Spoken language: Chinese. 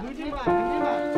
肯定吧，肯定吧。